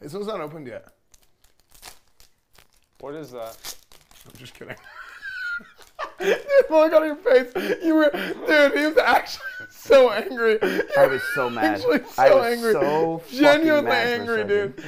This one's not opened yet. What is that? I'm just kidding. dude, look on your face. You were, dude. He was actually so angry. I was so mad. So I was angry. so Genuinely angry, dude.